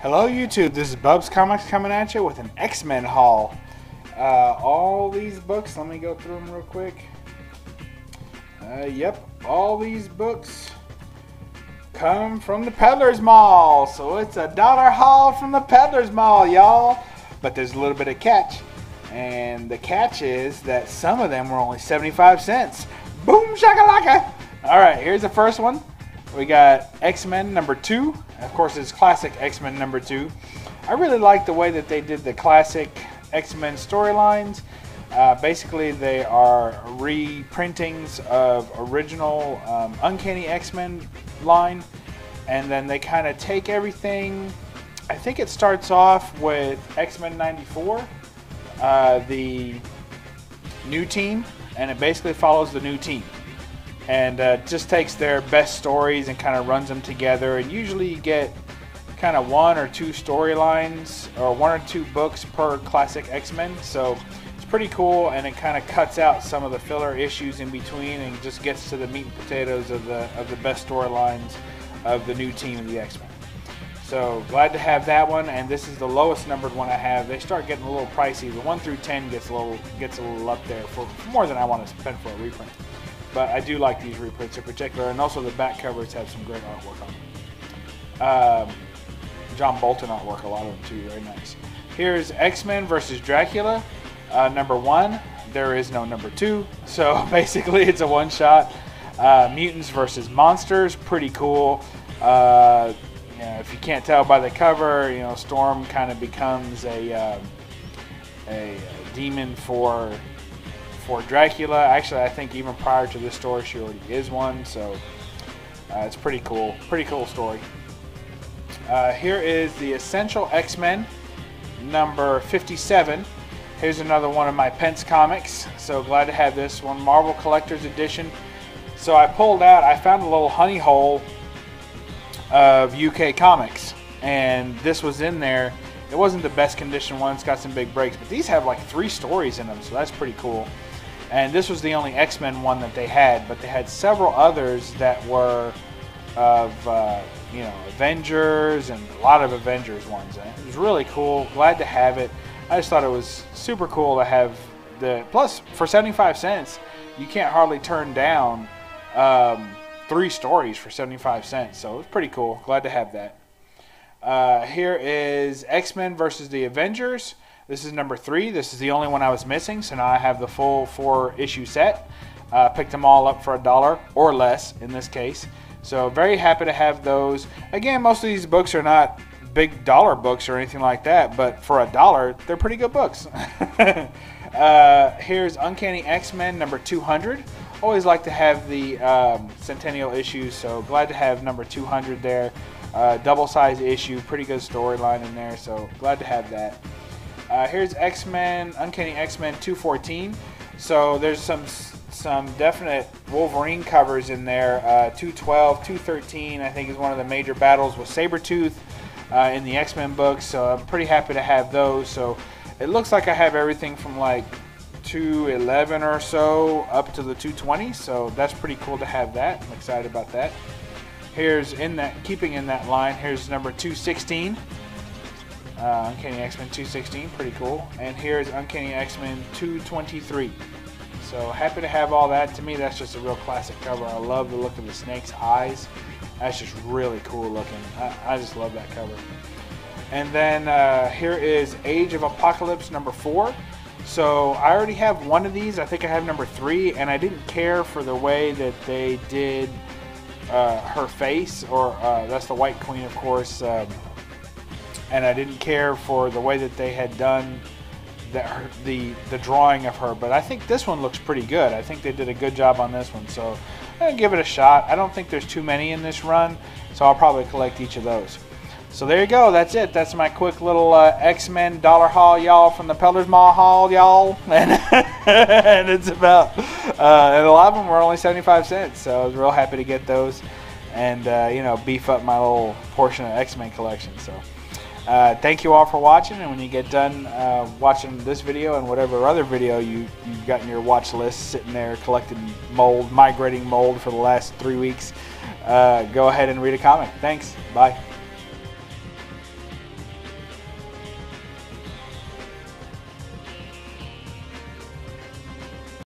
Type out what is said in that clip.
Hello YouTube, this is Bubs Comics coming at you with an X-Men haul. Uh, all these books, let me go through them real quick. Uh, yep, all these books come from the Peddler's Mall. So it's a dollar haul from the Peddler's Mall, y'all. But there's a little bit of catch. And the catch is that some of them were only 75 cents. Boom shakalaka! Alright, here's the first one. We got X-Men number two. Of course, it's classic X-Men number two. I really like the way that they did the classic X-Men storylines. Uh, basically, they are reprintings of original um, Uncanny X-Men line, and then they kind of take everything. I think it starts off with X-Men '94, uh, the new team, and it basically follows the new team and uh, just takes their best stories and kind of runs them together. And usually you get kind of one or two storylines or one or two books per classic X-Men. So it's pretty cool, and it kind of cuts out some of the filler issues in between and just gets to the meat and potatoes of the of the best storylines of the new team of the X-Men. So glad to have that one, and this is the lowest numbered one I have. They start getting a little pricey. The one through ten gets a little gets a little up there for, more than I want to spend for a reprint. But I do like these reprints in particular, and also the back covers have some great artwork on them. Um, John Bolton artwork, a lot of them too, very nice. Here's X-Men versus Dracula, uh, number one. There is no number two, so basically it's a one-shot. Uh, Mutants versus Monsters, pretty cool. Uh, you know, if you can't tell by the cover, you know Storm kind of becomes a, um, a demon for for Dracula. Actually, I think even prior to this story, she already is one. So uh, it's pretty cool. Pretty cool story. Uh, here is the Essential X-Men, number 57. Here's another one of my Pence comics. So glad to have this one, Marvel Collector's Edition. So I pulled out, I found a little honey hole of UK comics, and this was in there. It wasn't the best condition one, it's got some big breaks, but these have like three stories in them, so that's pretty cool. And this was the only X Men one that they had, but they had several others that were of uh, you know Avengers and a lot of Avengers ones. And it was really cool. Glad to have it. I just thought it was super cool to have the plus for 75 cents. You can't hardly turn down um, three stories for 75 cents, so it's pretty cool. Glad to have that. Uh, here is X Men versus the Avengers. This is number three. This is the only one I was missing, so now I have the full four issue set. Uh, picked them all up for a dollar or less in this case. So very happy to have those. Again, most of these books are not big dollar books or anything like that, but for a dollar, they're pretty good books. uh, here's Uncanny X-Men number 200. Always like to have the um, Centennial issues, so glad to have number 200 there. Uh, double size issue, pretty good storyline in there, so glad to have that. Uh, here's X-Men, Uncanny X-Men 214. So there's some some definite Wolverine covers in there. Uh, 212, 213, I think is one of the major battles with Sabretooth uh, in the X-Men books. So I'm pretty happy to have those. So it looks like I have everything from like 211 or so up to the 220. So that's pretty cool to have that. I'm excited about that. Here's in that, keeping in that line, here's number 216. Uh, Uncanny X-Men 216, pretty cool. And here's Uncanny X-Men 223. So happy to have all that. To me, that's just a real classic cover. I love the look of the snake's eyes. That's just really cool looking. I, I just love that cover. And then uh, here is Age of Apocalypse number four. So I already have one of these. I think I have number three, and I didn't care for the way that they did uh, her face, or uh, that's the White Queen, of course. Um, and I didn't care for the way that they had done the, the the drawing of her. But I think this one looks pretty good. I think they did a good job on this one, so I'm gonna give it a shot. I don't think there's too many in this run, so I'll probably collect each of those. So there you go. That's it. That's my quick little uh, X-Men dollar haul, y'all, from the Peddler's Mall haul, y'all. And, and it's about, uh, and a lot of them were only 75 cents. So I was real happy to get those and, uh, you know, beef up my little portion of X-Men collection. So. Uh, thank you all for watching, and when you get done uh, watching this video and whatever other video you, you've got in your watch list sitting there collecting mold, migrating mold for the last three weeks, uh, go ahead and read a comic. Thanks. Bye.